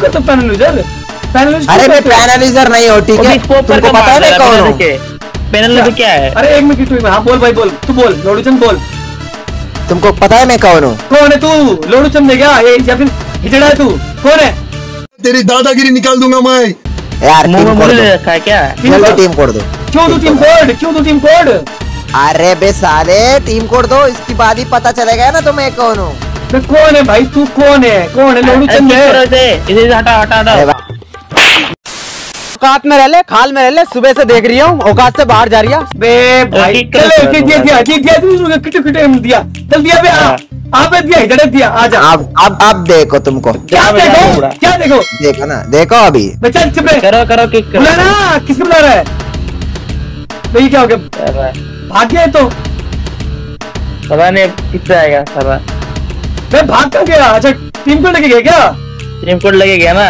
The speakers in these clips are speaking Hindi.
कहते हो पैनल पैनल अरे मैं पैनलिजर नहीं हो ठीक है? तुमको पता है मैं कौन हूँ? पैनल तो क्या है? अरे एक मिनट तू हाँ बोल भाई बोल। तू बोल लोडूचंद बोल। तुमको पता है मैं कौन हूँ? कौन है तू? लोडूचंद है क्या? ये या फिर हिजड़ा है तू? कौन है? तेरी दादागिरी निकाल दूँगा मैं। यार मुँह टीम में कोड मुँह दो। रखा है क्या? जल्दी टीम कोड दो। क्यों तू टीम कोड क्यों तू टीम कोड अरे बे साले टीम कोड दो इसके बाद ही पता चलेगा ना तो मैं कौन हूँ। मैं कौन है भाई? तू कौन है? कौन है? लोडूचंद है। इसे इसे हटा हटा हटा। औकात में रह ले खाल में रह ले सुबह से देख रही हूँ औकात से बाहर जा रही है। बे भाई चलो दिया दिया दिया दिया तू किटे किटे दिया। चल दिया बे आ आ दिया हिजड़ा दिया आ जा। अब अब अब देखो तुमको। क्या क्या देखो? क्या देखो? देखो ना देखो अभी। बे चल चुप रहे। करो करो किक बुला करो। ना किसको बुला रहा है? भाई क्या हो गया? भाग गया तो। पता नहीं कितना आएगा सारा। मैं भाग कर गया। अच्छा टीम को लेके गया क्या? टीम कोड लगे गया ना।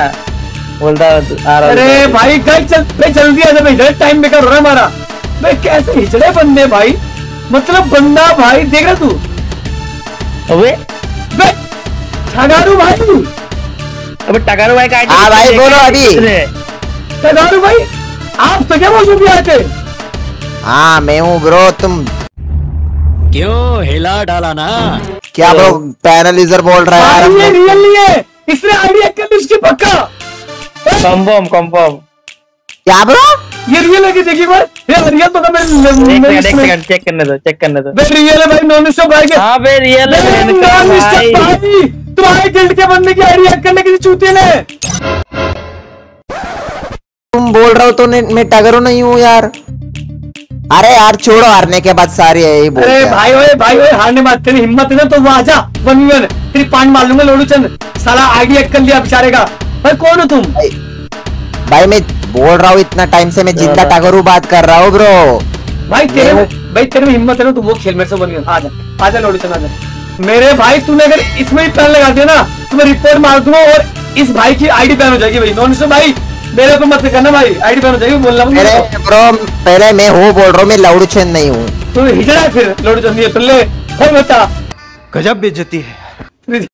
बोलता आ रहा अरे भाई गई चल भाई जल्दी आ जा भाई इधर टाइम बेकार हो रहा है हमारा। भाई कैसे हिजड़े बंदे भाई? मतलब बंदा भाई देख रहा तू? अबे। बे ठगारू भाई तू। अबे टगारू भाई का हाँ भाई, बोलो अभी। ठगारू भाई आप तो क्या बोल रहे थे हाँ मैं हूँ ब्रो तुम क्यों हिला डाला ना? क्या ब्रो पैनलिजर बोल रहा है यार ये। रियल नहीं है। इसने आइडिया कर इसकी पक्का। कंफर्म कंफर्म क्या ब्रो ये रियल है कि देखिए बार ये रियल तो मैं एक सेकंड चेक करने दो चेक करने दो। रियल है भाई नॉन स्टॉप भाई के हाँ बे रियल है नहीं, मैंने भाई। भाई। तुम्हारे गिल्ड के बंदे की आइडिया करने की चूतिए ने। तुम बोल रहे हो तो मैं टगरू नहीं हूँ यार। अरे यार छोड़ो हारने के बाद सारे यही बोलते अरे भाई ओए भाई ओए हारने बात तेरी हिम्मत है ना तो वो आजा वन वन। तेरी पान मार लूँगा लोडू चंद। साला आइडिया कर लिया बेचारे का। भाई कौन हो तुम? भाई भाई मैं बोल रहा हूँ इतना टाइम से मैं ज़िंदा टगरू बात कर रहा हूँ ब्रो भाई तेरे भाई तेरे में हिम्मत है ना तो वो खेल मेरे से वन वन। आजा आजा लोडू चंद आजा मेरे भाई तूने अगर इसमें ही पैन लगा दिया ना तो मैं रिपोर्ट मार दूँगा और इस भाई की आईडी बैन हो जाएगी भाई। नॉन स्टॉप भाई। मेरे को मत करना भाई आईडी बन जाएगी बोलना पहले ब्रो पहले मैं हूँ बोल रहा हूँ मैं लौड़ू चंद नहीं हूँ। तू हिजड़ा फिर लोडू नहीं है तो ले हो बता गजब बेइज्जती है।